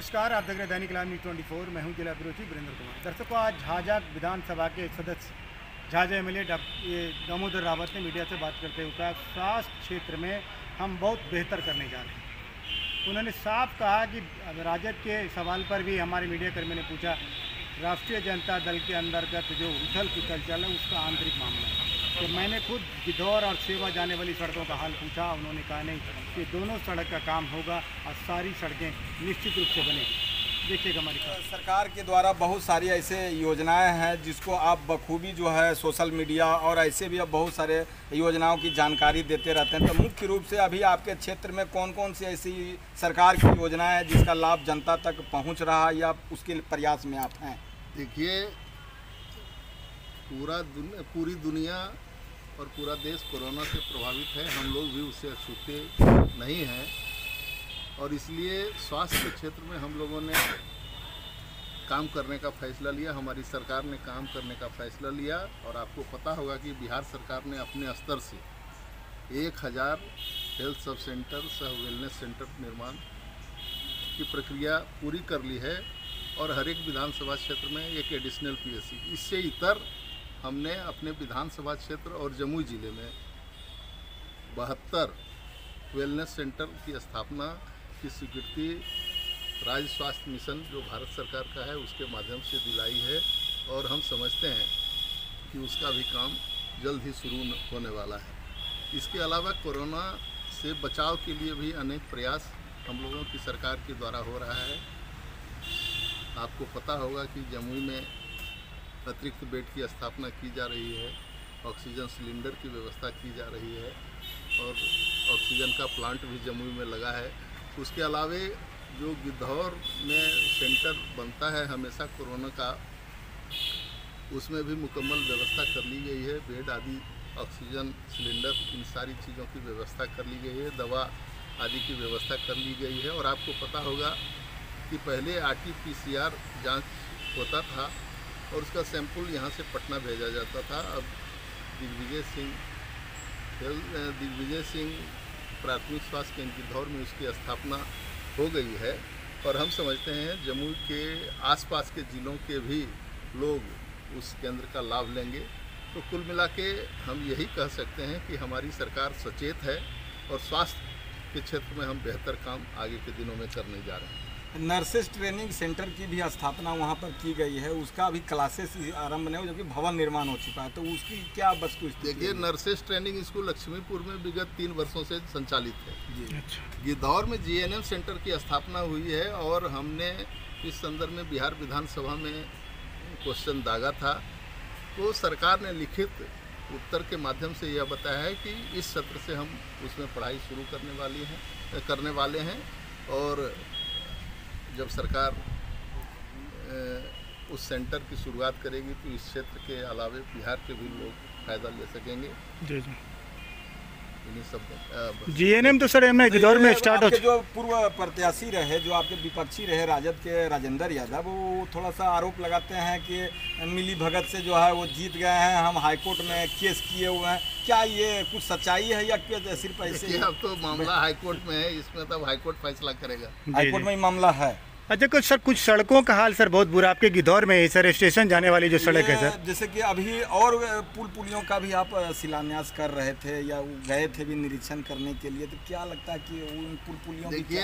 नमस्कार, आप देख रहे दैनिक लाल न्यूज़ ट्वेंटी फोर। मैं हूँ जिला विरोधी वीरेंद्र कुमार। दर्शकों, आज झाझा विधानसभा के एक सदस्य, Jhajha M L A Damodar Rawat ने मीडिया से बात करते हुए कहा, स्वास्थ्य क्षेत्र में हम बहुत बेहतर करने जा रहे हैं। उन्होंने साफ़ कहा कि राजद के सवाल पर भी हमारे मीडियाकर्मी ने पूछा, राष्ट्रीय जनता दल के अंतर्गत जो उथल पुथल चल है, उसका आंतरिक मामला है। सरकार के द्वारा बहुत सारी ऐसे योजनाएँ हैं जिसको आप बखूबी जो है सोशल मीडिया और ऐसे भी अब बहुत सारे योजनाओं की जानकारी देते रहते हैं। तो मुख्य रूप से अभी आपके क्षेत्र में कौन कौन सी ऐसी सरकार की योजनाएँ हैं जिसका लाभ जनता तक पहुँच रहा है या उसके प्रयास में आप हैं? देखिए पूरा दुनिया पूरी दुनिया और पूरा देश कोरोना से प्रभावित है। हम लोग भी उससे अछूते नहीं हैं। और इसलिए स्वास्थ्य क्षेत्र में हम लोगों ने काम करने का फैसला लिया। हमारी सरकार ने काम करने का फैसला लिया और आपको पता होगा कि बिहार सरकार ने अपने स्तर से एक हज़ार हेल्थ सब सेंटर, सह वेलनेस सेंटर निर्माण की प्रक्रिया पूरी कर ली है और हर एक विधानसभा क्षेत्र में एक एडिशनल पीएससी इससे इतर हमने अपने विधानसभा क्षेत्र और जमुई ज़िले में बहत्तर वेलनेस सेंटर की स्थापना की स्वीकृति राज्य स्वास्थ्य मिशन जो भारत सरकार का है, उसके माध्यम से दिलाई है और हम समझते हैं कि उसका भी काम जल्द ही शुरू होने वाला है। इसके अलावा कोरोना से बचाव के लिए भी अनेक प्रयास हम लोगों की सरकार के द्वारा हो रहा है। आपको पता होगा कि जमुई में अतिरिक्त बेड की स्थापना की जा रही है, ऑक्सीजन सिलेंडर की व्यवस्था की जा रही है और ऑक्सीजन का प्लांट भी जमुई में लगा है। उसके अलावे जो गिद्धौर में सेंटर बनता है, हमेशा कोरोना का, उसमें भी मुकम्मल व्यवस्था कर ली गई है। बेड आदि, ऑक्सीजन सिलेंडर, इन सारी चीज़ों की व्यवस्था कर ली गई है। दवा आदि की व्यवस्था कर ली गई है और आपको पता होगा कि पहले R T P C R जाँच होता था। और उसका सैंपल यहाँ से पटना भेजा जाता था। अब दिग्विजय सिंह दिग्विजय सिंह प्राथमिक स्वास्थ्य केंद्र गिद्धौर में उसकी स्थापना हो गई है और हम समझते हैं जम्मू के आसपास के ज़िलों के भी लोग उस केंद्र का लाभ लेंगे। तो कुल मिला के हम यही कह सकते हैं कि हमारी सरकार सचेत है और स्वास्थ्य के क्षेत्र में हम बेहतर काम आगे के दिनों में करने जा रहे हैं। नर्सेस ट्रेनिंग सेंटर की भी स्थापना वहाँ पर की गई है। उसका अभी क्लासेस आरंभ नहीं हो जबकि भवन निर्माण हो चुका है। तो उसकी क्या बस वस्तु देखिए नर्सेस ट्रेनिंग स्कूल लक्ष्मीपुर में विगत तीन वर्षों से संचालित है। जी। अच्छा। गिद्धौर में जीएनएम सेंटर की स्थापना हुई है और हमने इस संदर्भ में बिहार विधानसभा में क्वेश्चन दागा था। तो सरकार ने लिखित उत्तर के माध्यम से यह बताया है कि इस सत्र से हम उसमें पढ़ाई शुरू करने वाली हैं करने वाले हैं और जब सरकार उस सेंटर की शुरुआत करेगी तो इस क्षेत्र के अलावे बिहार के भी लोग फ़ायदा ले सकेंगे। जी जी। जीएनएम तो सर एम इंदौर में स्टार्ट हो जो पूर्व प्रत्याशी रहे जो आपके विपक्षी रहे राजद के राजेंद्र यादव वो थोड़ा सा आरोप लगाते हैं कि मिली भगत से जो है वो जीत गए हैं हम हाईकोर्ट में केस किए हुए हैं। क्या ये कुछ सच्चाई है या क्या सिर्फ़ ऐसे अब तो मामला हाईकोर्ट में है इसमें तब हाईकोर्ट फैसला करेगा। हाईकोर्ट में ही मामला है। अच्छा कुछ सर कुछ सड़कों का हाल सर बहुत बुरा। आपके गिदौर में सर स्टेशन जाने वाली जो सड़क है सर। जैसे कि अभी और पुल पुलियों का भी आप शिलान्यास कर रहे थे या गए थे भी निरीक्षण करने के लिए तो क्या लगता है कि उन पुल पुलियों देखिए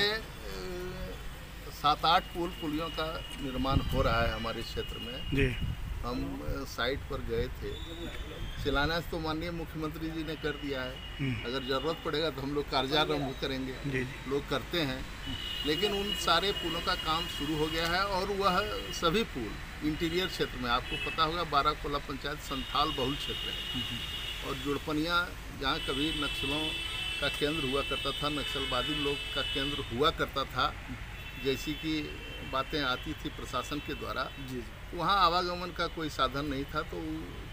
सात आठ पुल पुलियों का निर्माण हो रहा है हमारे क्षेत्र में। जी। हम साइट पर गए थे। शिलान्यास तो माननीय मुख्यमंत्री जी ने कर दिया है। हम्म। अगर ज़रूरत पड़ेगा तो हम लोग कार्यारंभ करेंगे। लोग करते हैं। लेकिन उन सारे पुलों का काम शुरू हो गया है और वह सभी पुल इंटीरियर क्षेत्र में आपको पता होगा बाराकोला पंचायत संथाल बहुल क्षेत्र है। हम्म। और जुड़पनिया जहाँ कभी नक्सलों का केंद्र हुआ करता था नक्सलवादी लोग का केंद्र हुआ करता था जैसी कि बातें आती थी प्रशासन के द्वारा जी वहाँ आवागमन का कोई साधन नहीं था तो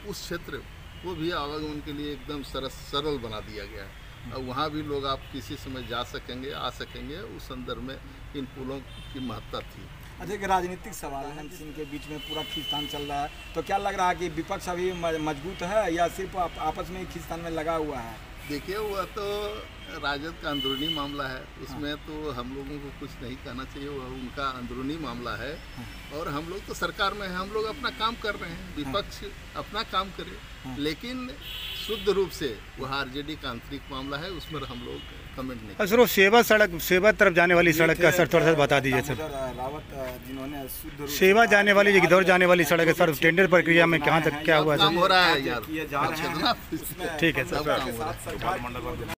उस क्षेत्र को भी आवागमन के लिए एकदम सरस सरल बना दिया गया। है और वहाँ भी लोग आप किसी समय जा सकेंगे आ सकेंगे उस संदर्भ में इन पुलों की महत्ता थी। अच्छा एक राजनीतिक सवाल है सिंह के बीच में पूरा खींचतान चल रहा है। तो क्या लग रहा है कि विपक्ष अभी मज़बूत है या सिर्फ़ आप, आपस में ही खींचतान में लगा हुआ है? देखिए वह तो राजद का अंदरूनी मामला है। उसमें तो हम लोगों को कुछ नहीं कहना चाहिए वह उनका अंदरूनी मामला है। और हम लोग तो सरकार में हैं हम लोग अपना काम कर रहे हैं विपक्ष अपना काम करे। लेकिन शुद्ध रूप से वह आरजेडी का आंतरिक मामला है उसमें हम लोग कमेंट नहीं सर वो सेवा सड़क सेवा तरफ़ जाने वाली सड़क का सर थोड़ा सा बता दीजिए सर। रावत जिन्होंने सेवा जाने वाली जो गिद्धौर जाने वाली सड़क है सर टेंडर प्रक्रिया में कहाँ तक क्या हुआ सर? है हैं अच्छा, ठीक है, सर।